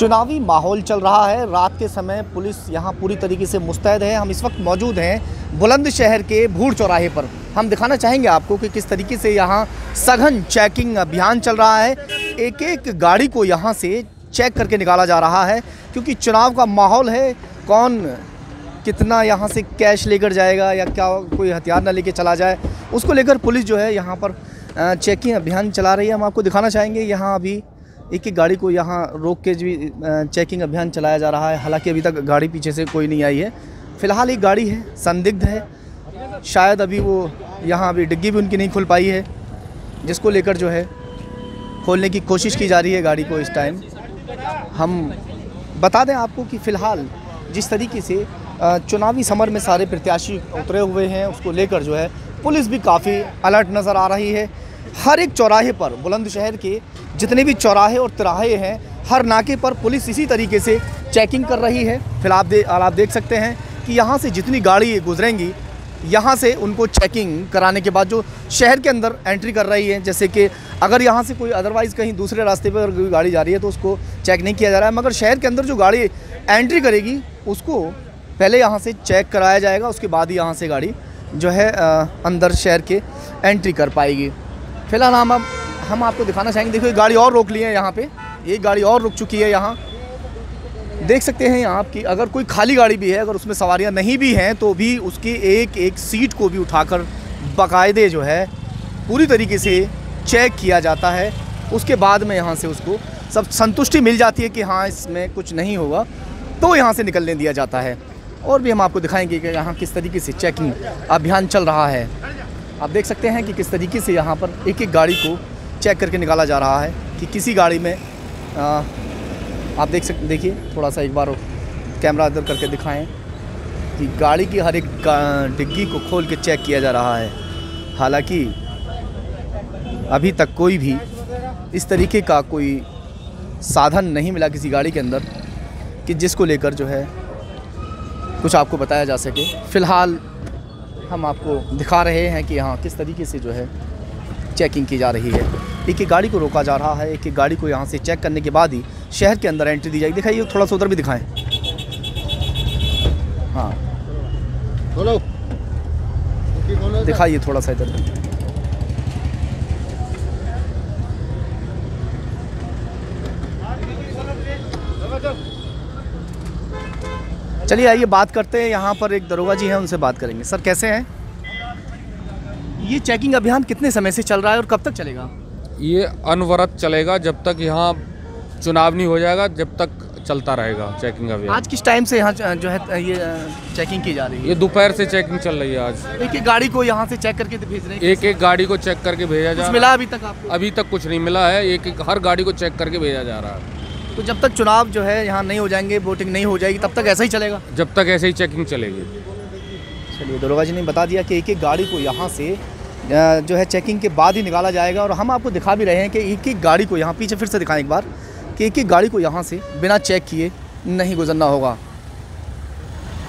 चुनावी माहौल चल रहा है। रात के समय पुलिस यहाँ पूरी तरीके से मुस्तैद है। हम इस वक्त मौजूद हैं बुलंदशहर के भूड़ चौराहे पर। हम दिखाना चाहेंगे आपको कि किस तरीके से यहाँ सघन चेकिंग अभियान चल रहा है। एक एक गाड़ी को यहाँ से चेक करके निकाला जा रहा है, क्योंकि चुनाव का माहौल है। कौन कितना यहाँ से कैश लेकर जाएगा या क्या कोई हथियार ना लेके चला जाए, उसको लेकर पुलिस जो है यहाँ पर चेकिंग अभियान चला रही है। हम आपको दिखाना चाहेंगे, यहाँ अभी एक एक गाड़ी को यहाँ रोक के भी चेकिंग अभियान चलाया जा रहा है। हालाँकि अभी तक गाड़ी पीछे से कोई नहीं आई है। फ़िलहाल एक गाड़ी है, संदिग्ध है। शायद अभी वो यहाँ अभी डिग्गी भी उनकी नहीं खुल पाई है, जिसको लेकर जो है खोलने की कोशिश की जा रही है गाड़ी को इस टाइम हम बता दें आपको कि फ़िलहाल जिस तरीके से चुनावी समर में सारे प्रत्याशी उतरे हुए हैं, उसको लेकर जो है पुलिस भी काफ़ी अलर्ट नज़र आ रही है। हर एक चौराहे पर बुलंदशहर के जितने भी चौराहे और तिराहे हैं, हर नाके पर पुलिस इसी तरीके से चेकिंग कर रही है। फिर आप दे आप देख सकते हैं कि यहाँ से जितनी गाड़ी गुजरेंगी, यहाँ से उनको चेकिंग कराने के बाद जो शहर के अंदर एंट्री कर रही है, जैसे कि अगर यहाँ से कोई अदरवाइज़ कहीं दूसरे रास्ते पर कोई गाड़ी जा रही है तो उसको चेक नहीं किया जा रहा है। मगर शहर के अंदर जो गाड़ी एंट्री करेगी, उसको पहले यहाँ से चेक कराया जाएगा, उसके बाद ही यहाँ से गाड़ी जो है अंदर शहर के एंट्री कर पाएगी। फ़िलहाल हम अब हम आपको दिखाना चाहेंगे। देखो, ये गाड़ी और रोक ली है यहाँ पे। एक गाड़ी और रुक चुकी है यहाँ। देख सकते हैं यहाँ की अगर कोई खाली गाड़ी भी है, अगर उसमें सवारियाँ नहीं भी हैं तो भी उसकी एक एक सीट को भी उठाकर बाकायदे जो है, पूरी तरीके से चेक किया जाता है। उसके बाद में यहाँ से उसको सब संतुष्टि मिल जाती है कि हाँ इसमें कुछ नहीं होगा तो यहाँ से निकलने दिया जाता है। और भी हम आपको दिखाएँगे कि यहाँ किस तरीके से चेकिंग अभियान चल रहा है। आप देख सकते हैं कि किस तरीके से यहाँ पर एक एक गाड़ी को चेक करके निकाला जा रहा है कि किसी गाड़ी में आ, आप देख सकते देखिए थोड़ा सा एक बार कैमरा इधर करके दिखाएँ कि गाड़ी की हर एक डिग्गी को खोल के चेक किया जा रहा है। हालाँकि अभी तक कोई भी इस तरीके का कोई साधन नहीं मिला किसी गाड़ी के अंदर कि जिसको लेकर जो है कुछ आपको बताया जा सके। फ़िलहाल हम आपको दिखा रहे हैं कि यहाँ किस तरीके से जो है चेकिंग की जा रही है। एक एक गाड़ी को रोका जा रहा है एक एक गाड़ी को यहाँ से चेक करने के बाद ही शहर के अंदर एंट्री दी जाएगी। दिखाइए थोड़ा सा उधर भी दिखाएँ। हाँ। बोलो। दिखाइए थोड़ा सा इधर। चलिए आइए बात करते हैं। यहाँ पर एक दरोगा जी हैं उनसे बात करेंगे। सर कैसे हैं? ये चेकिंग अभियान कितने समय से चल रहा है और कब तक चलेगा? ये अनवरत चलेगा जब तक यहाँ चुनाव नहीं हो जाएगा जब तक चलता रहेगा चेकिंग अभियान। आज किस टाइम से यहाँ जो है ये चेकिंग की जा रही है? ये दोपहर से चेकिंग चल रही है आज। एक एक गाड़ी को यहाँ से चेक करके भेज रहे हैं? एक एक गाड़ी को चेक करके भेजा जा रहा है। मिला अभी तक आपको? अभी तक कुछ नहीं मिला है। एक एक हर गाड़ी को चेक करके भेजा जा रहा है। तो जब तक चुनाव जो है यहाँ नहीं हो जाएँगे वोटिंग नहीं हो जाएगी तब तक ऐसा ही चलेगा? जब तक ऐसे ही चेकिंग चलेगी। चलिए दरोगा जी ने बता दिया कि एक एक गाड़ी को यहाँ से जो है चेकिंग के बाद ही निकाला जाएगा और हम आपको दिखा भी रहे हैं कि एक एक गाड़ी को यहाँ पीछे फिर से दिखाएँ एक बार कि एक एक गाड़ी को यहाँ से बिना चेक किए नहीं गुजरना होगा।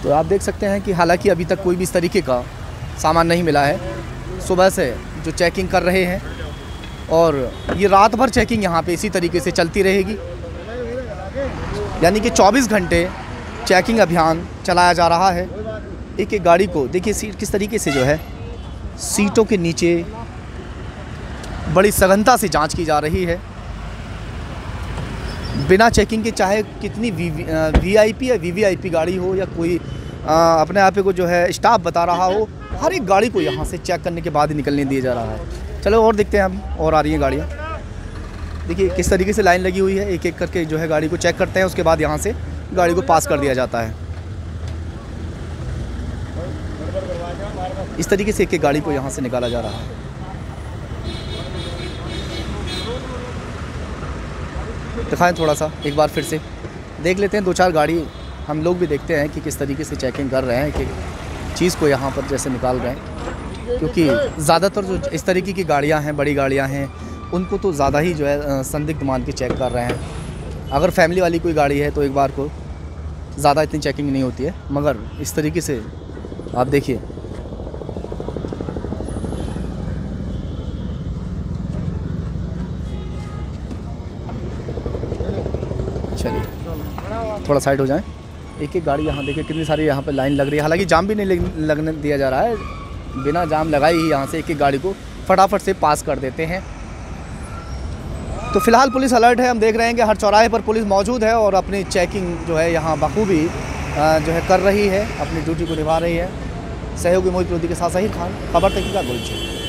तो आप देख सकते हैं कि हालाँकि अभी तक कोई भी इस तरीके का सामान नहीं मिला है। सुबह से जो चेकिंग कर रहे हैं और ये रात भर चेकिंग यहाँ पे इसी तरीके से चलती रहेगी। यानी कि 24 घंटे चेकिंग अभियान चलाया जा रहा है। एक एक गाड़ी को देखिए सीट किस तरीके से जो है सीटों के नीचे बड़ी सघनता से जाँच की जा रही है। बिना चेकिंग के चाहे कितनी वी आई पी या वी वी आई पी गाड़ी हो या कोई आ, अपने आप को जो है स्टाफ बता रहा हो हर एक गाड़ी को यहाँ से चेक करने के बाद ही निकलने दिया जा रहा है। चलो और देखते हैं हम और आ रही हैं गाड़ियाँ। देखिए, किस तरीके से लाइन लगी हुई है एक एक करके जो है गाड़ी को चेक करते हैं, उसके बाद यहाँ से गाड़ी को पास कर दिया जाता है। इस तरीके से एक एक गाड़ी को यहाँ से निकाला जा रहा है। दिखाएँ थोड़ा सा, एक बार फिर से। देख लेते हैं दो चार गाड़ी हम लोग भी देखते हैं कि किस तरीके से चेकिंग कर रहे हैं कि चीज़ को यहाँ पर जैसे निकाल रहे हैं। क्योंकि ज़्यादातर जो इस तरीके की गाड़ियाँ हैं, बड़ी गाड़ियाँ हैं उनको तो ज़्यादा ही जो है संदिग्ध मान के चेक कर रहे हैं। अगर फैमिली वाली कोई गाड़ी है तो एक बार को ज़्यादा इतनी चेकिंग नहीं होती है, मगर इस तरीके से आप देखिए। चलिए, थोड़ा साइड हो जाएँ। एक एक गाड़ी यहाँ, देखिए कितनी सारी यहाँ पर लाइन लग रही है। हालाँकि जाम भी नहीं लगने दिया जा रहा है। बिना जाम लगाए ही यहाँ से एक एक गाड़ी को फटाफट से पास कर देते हैं। तो फ़िलहाल पुलिस अलर्ट है, हम देख रहे हैं कि हर चौराहे पर पुलिस मौजूद है और अपनी चेकिंग जो है यहाँ बखूबी जो है कर रही है, अपनी ड्यूटी को निभा रही है। सहयोगी मोहित लोधी के साथ सही खान, खबर तक का गुलशन